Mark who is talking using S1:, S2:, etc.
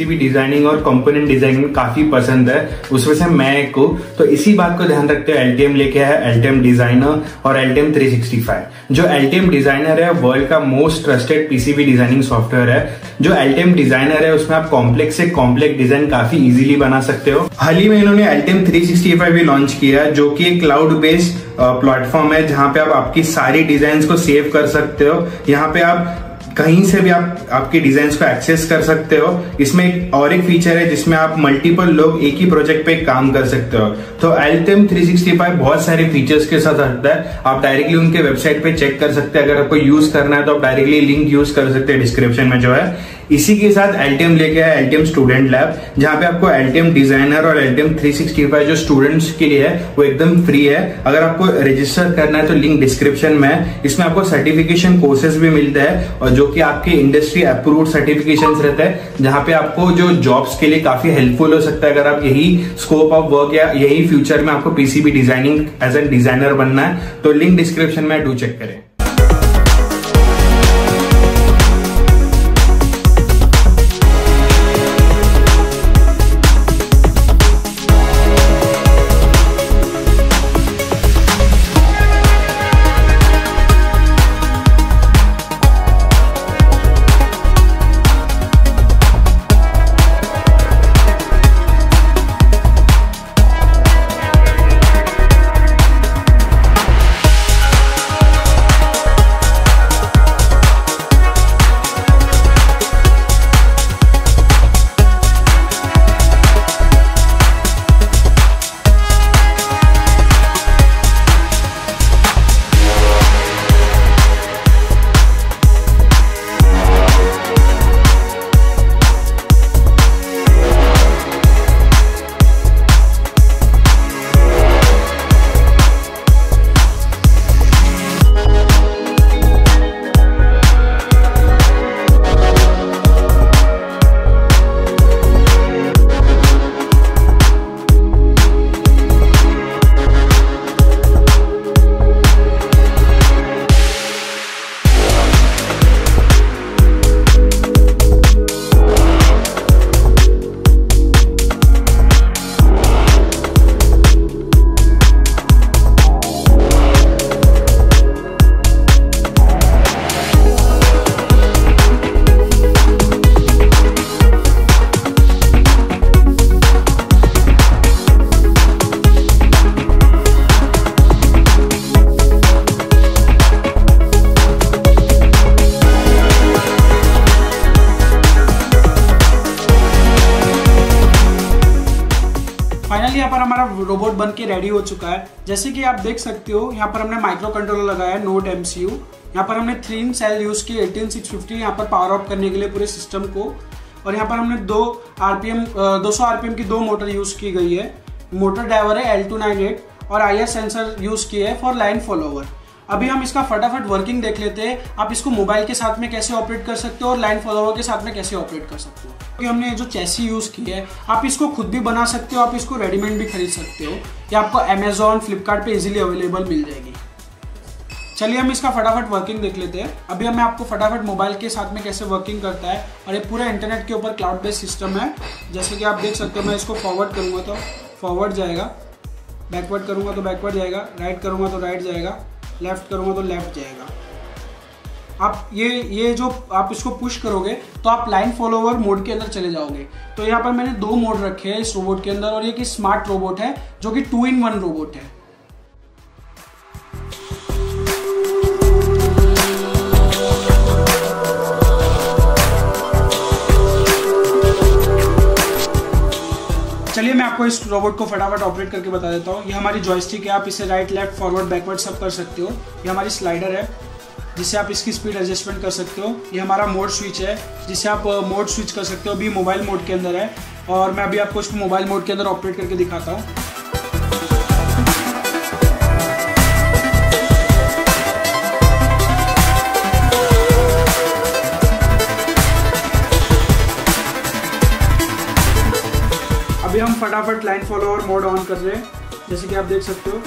S1: PCB designing और component designing काफ़ी पसंद है उसमें से मैं एक को तो इसी बात को ध्यान रखते हुए एलटीएम लेके आया एलटीएम डिज़ाइनर और एलटीएम 365 जो एलटीएम डिज़ाइनर है वर्ल्ड का most trusted PCB designing software है। जो एलटीएम डिज़ाइनर है, उसमें आप कॉम्प्लेक्स से कॉम्प्लेक्स डिज़ाइन काफ़ी इजीली बना सकते हो। हाल ही में इन्होंने एलटीएम 365 भी लॉन्च किया जो कि एक क्लाउड बेस्ड प्लेटफॉर्म है, जहाँ पे आप आपकी सारी डिज़ाइन को सेव कर सकते हो। यहाँ पे आप कहीं से भी आप, आपके डिज़ाइन को एक्सेस कर सकते हो। इसमें एक और एक फीचर है जिसमें आप मल्टीपल लोग एक ही प्रोजेक्ट पे काम कर सकते हो। तो एल्टेम 365 बहुत सारे फीचर्स के साथ आता है। आप डायरेक्टली उनके वेबसाइट पे चेक कर सकते हैं। अगर आपको यूज़ करना है तो आप डायरेक्टली लिंक यूज़ कर सकते हैं डिस्क्रिप्शन में जो है। इसी के साथ एल्टियम लेके आया एल्टियम स्टूडेंट लैब जहाँ पे आपको एल्टियम डिज़ाइनर और एल्टियम 365 जो स्टूडेंट्स के लिए है, वो एकदम फ्री है। अगर आपको रजिस्टर करना है तो लिंक डिस्क्रिप्शन में है। इसमें आपको सर्टिफिकेशन कोर्सेज भी मिलते हैं और जो कि आपके इंडस्ट्री अप्रूव सर्टिफिकेशन रहते हैं, जहाँ पे आपको जो जॉब्स के लिए काफ़ी हेल्पफुल हो सकता है। अगर आप यही स्कोप ऑफ़ वर्क या यही फ्यूचर में आपको PCB designing as an designer बनना है तो लिंक डिस्क्रिप्शन में डू चेक करें।
S2: पर हमारा रोबोट बन के रेडी हो चुका है। जैसे कि आप देख सकते हो, यहाँ पर हमने माइक्रो कंट्रोलर लगाया है नोट एम सी यू यहाँ पर हमने थ्री सेल यूज़ की एटीन सिक्स फिफ्टी यहाँ पर पावर ऑफ़ करने के लिए पूरे सिस्टम को। और यहाँ पर हमने दो आर पी एम दो सौ आर पी एम की दो मोटर यूज़ की गई है। मोटर ड्राइवर है एल टू नाइन एट और आई सेंसर यूज़ किए है फॉर लाइन फॉलोवर अभी हम इसका फटाफट वर्किंग देख लेते हैं। आप इसको मोबाइल के साथ में कैसे ऑपरेट कर सकते हो और लाइन फॉलोवर के साथ में कैसे ऑपरेट कर सकते हो? क्योंकि हमने जो चैसी यूज़ की है, आप इसको खुद भी बना सकते हो, आप इसको रेडीमेड भी खरीद सकते हो। ये आपको अमेजोन फ्लिपकार्ट इजीली अवेलेबल मिल जाएगी। चलिए हम इसका फटाफट वर्किंग देख लेते हैं। अभी हमें आपको फटाफट मोबाइल के साथ में कैसे वर्किंग करता है और ये पूरा इंटरनेट के ऊपर क्लाउड बेस्ड सिस्टम है। जैसे कि आप देख सकते हो, मैं इसको फॉरवर्ड करूँगा तो फॉरवर्ड जाएगा। बैकवर्ड करूँगा तो बैकवर्ड जाएगा। राइट करूँगा तो राइट जाएगा। लेफ़्ट करूँगा तो लेफ़्ट जाएगा। आप ये ये जो आप इसको पुश करोगे तो आप लाइन फॉलोवर मोड के अंदर चले जाओगे। तो यहाँ पर मैंने दो मोड रखे हैं इस रोबोट के अंदर और ये कि स्मार्ट रोबोट है, जो कि टू इन वन रोबोट है। आपको इस रोबोट को फटाफट ऑपरेट करके बता देता हूँ। ये हमारी जॉयस्टिक है, आप इसे राइट लेफ़्ट फॉरवर्ड बैकवर्ड सब कर सकते हो। ये हमारी स्लाइडर है जिससे आप इसकी स्पीड एडजस्टमेंट कर सकते हो। ये हमारा मोड स्विच है जिससे आप मोड स्विच कर सकते हो, अभी मोबाइल मोड के अंदर है। और मैं अभी आपको इसको मोबाइल मोड के अंदर ऑपरेट करके दिखाता हूँ। फटाफट लाइन फॉलोअर मोड ऑन कर रहे हैं जैसे कि आप देख सकते हो।